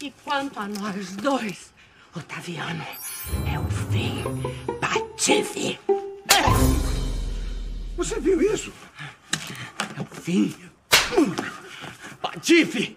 E quanto a nós dois, Otaviano, é o fim. Patife! Você viu isso? É o fim. Patife!